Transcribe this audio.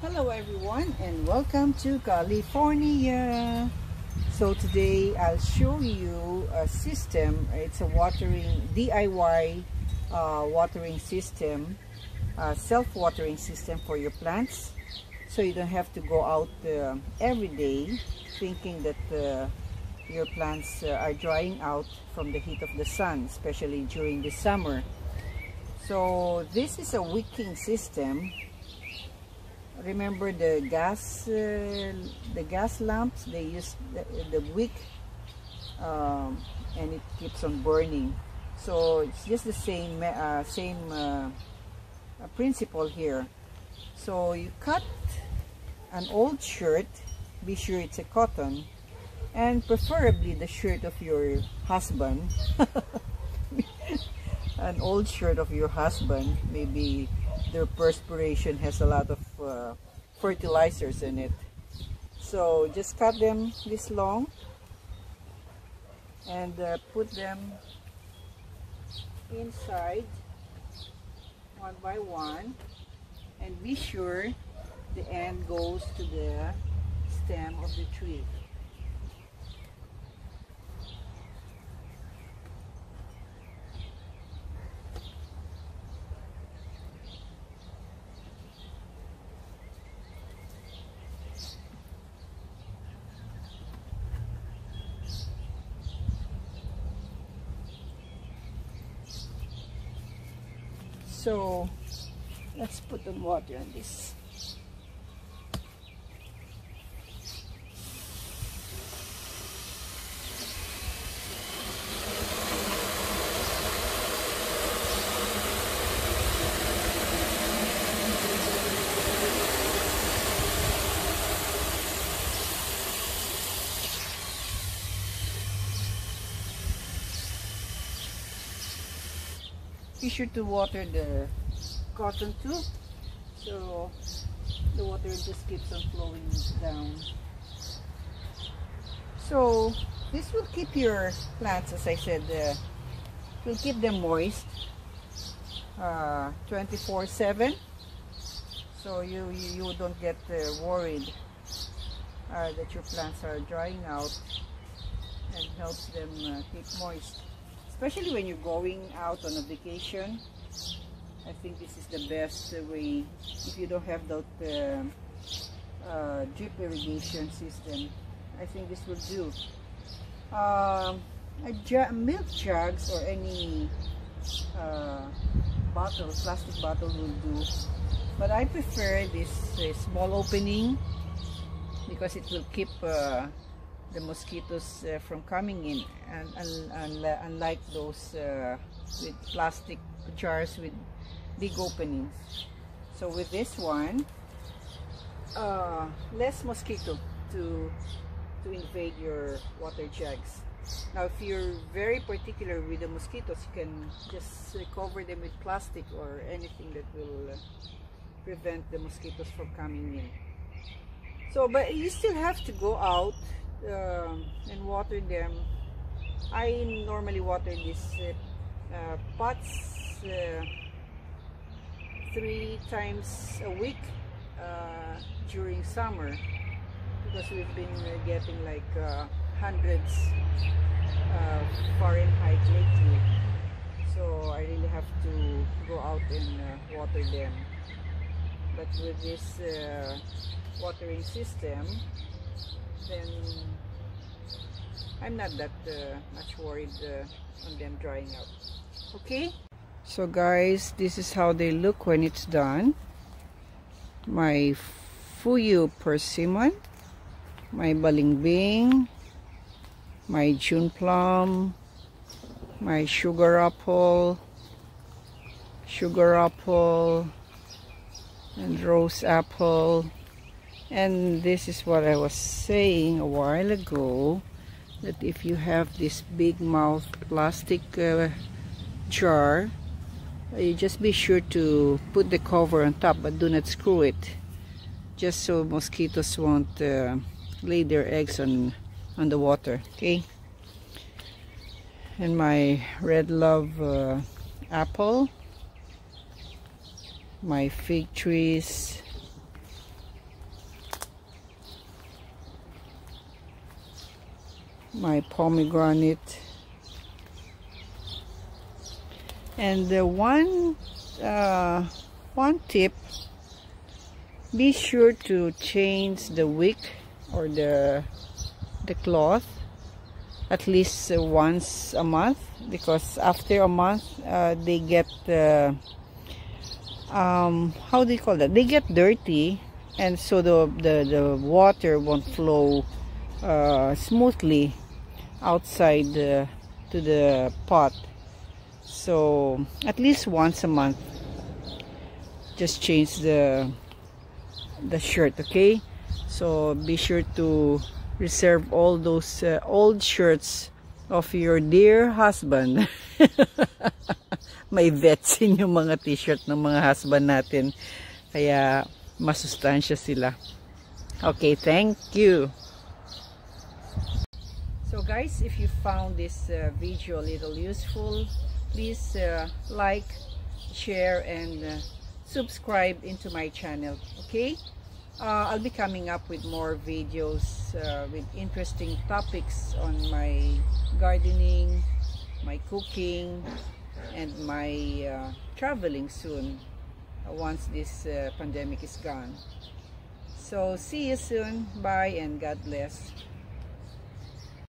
Hello everyone and welcome to California. So today I'll show you a system. It's a watering DIY uh, watering system, uh, self-watering system for your plants. So you don't have to go out uh, every day thinking that uh, your plants uh, are drying out from the heat of the sun, especially during the summer. So this is a wicking system remember the gas uh, the gas lamps they use the, the wick um, and it keeps on burning. So it's just the same uh, same uh, principle here. So you cut an old shirt be sure it's a cotton and preferably the shirt of your husband. An old shirt of your husband maybe their perspiration has a lot of uh, fertilizers in it. So just cut them this long and uh, put them inside one by one and be sure the end goes to the stem of the tree So let's put the water on this. Be sure to water the cotton too. So the water just keeps on flowing down. So this will keep your plants as I said uh, will keep them moist 24-7 uh, so you, you, don't get uh, worried uh, that your plants are drying out and helps them uh, keep moist especially when you're going out on a vacation I think this is the best way. If you don't have that uh, uh, drip irrigation system I think this will do. Um, milk jugs or any uh, bottle plastic bottle will do. But I prefer this uh, small opening because it will keep uh, the mosquitoes uh, from coming in and, and, and uh, unlike those uh, with plastic jars with big openings. So with this one uh, less mosquito to to invade your water jugs. Now if you're very particular with the mosquitoes you can just cover them with plastic or anything that will uh, prevent the mosquitoes from coming in. So but you still have to go out uh, and water them. I normally water these uh, uh, pots uh, three times a week uh, during summer because we've been uh, getting like hundreds Fahrenheit lately. So I really have to go out and water them. But with this watering system, then I'm not that uh, much worried uh, on them drying out. Okay? So guys, this is how they look when it's done. My Fuyu persimmon, my balimbing, my June plum, my sugar apple, sugar apple, and rose apple, and this is what I was saying a while ago that if you have this big mouth plastic uh, jar you just be sure to put the cover on top but do not screw it. Just so mosquitoes won't uh, lay their eggs on on the water okay? And my red love uh, apple my fig trees my pomegranate. And the one uh, one tip be sure to change the wick or the the cloth at least once a month because after a month uh, they get uh, um, how do you call that? They get dirty and so the the, the water won't flow uh, smoothly outside the, to the pot. So at least once a month just change the the shirt okay? So be sure to reserve all those uh, old shirts of your dear husband. May vetsin yung mga t-shirt ng mga husband natin. Kaya masustansya sila. Okay thank you so guys if you found this uh, video a little useful please uh, like share and uh, subscribe into my channel okay uh, I'll be coming up with more videos uh, with interesting topics on my gardening, my cooking, and my uh, traveling soon once this pandemic is gone. So see you soon. Bye and God bless.